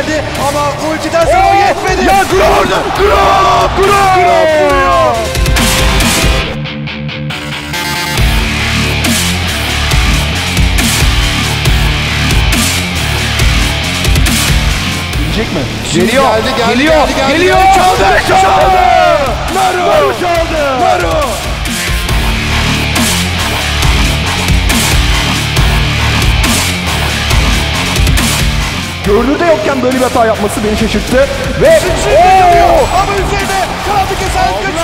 geldi. Ya Grok orada. Grok. Grok. Grok vuruyor. Gelecek mi? Geliyor. geldi, geldi, geliyor. geldi, geldi, geliyor. geldi, çaldı. çaldı, Çaldı. Naru. Naru çaldı. Naru. Gördüğü de yokken böyle bir hata yapması beni şaşırttı. Ve Şimdi Oo! Ama üzerine kaçıyor. Naru.